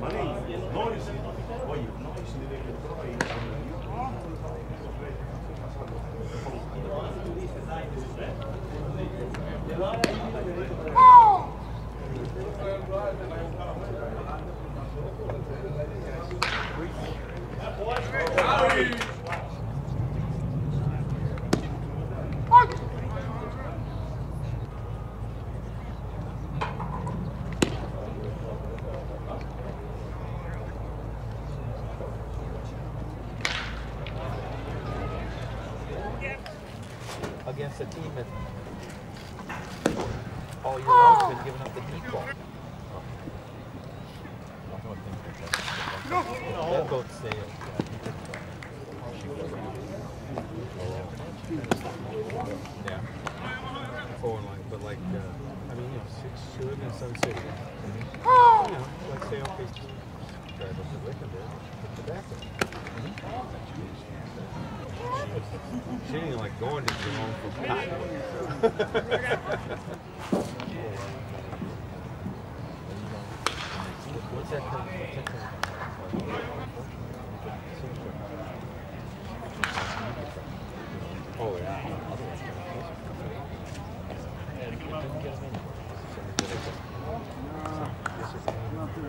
Manin, no oli see, oi, no ei, see oli tegelikult raha ei ole. Thank you. Against a team that all year long has been giving up the deep ball. That boat sailed. Yeah. Four line, but like, uh, I mean, you know, six, lived in Sun City. You know, like say, okay, drive up to Lincoln there, put the back in. She ain't like going to get home from Cottonwood. What's that? What's that? Oh.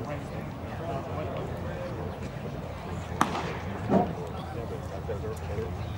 Thank you. Thank you.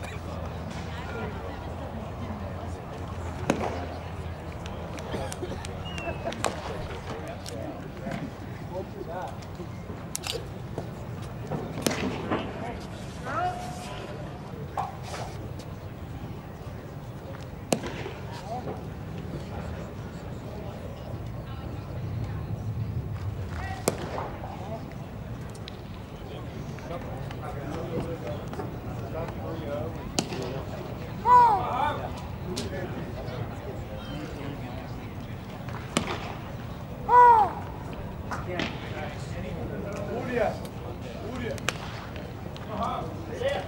Beleza?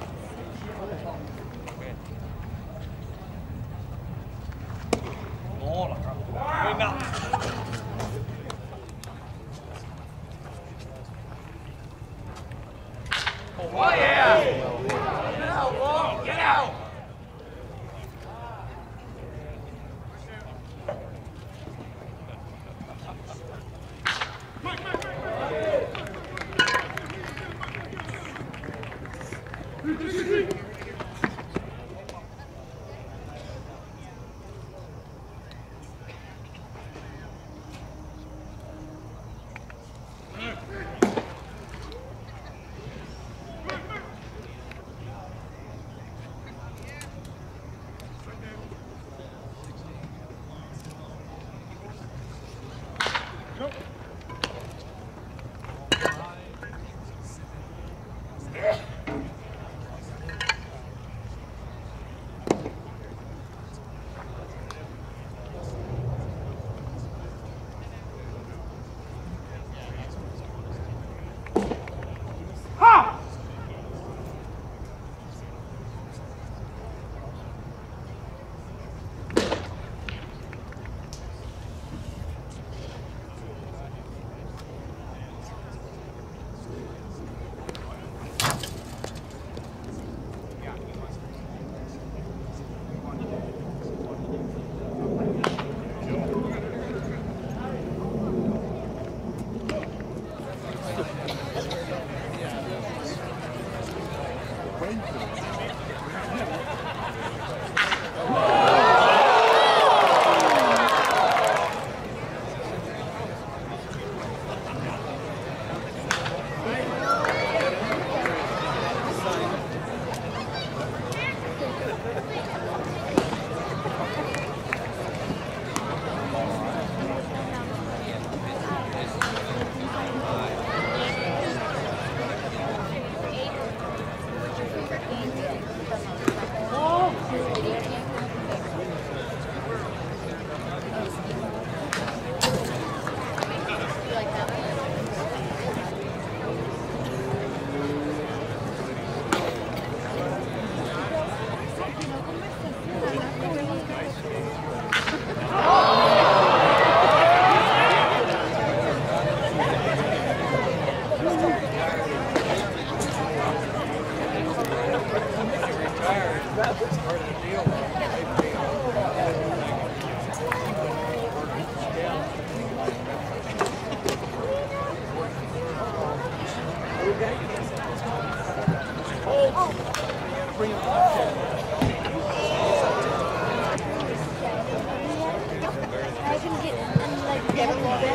get a little bit.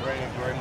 Great, great.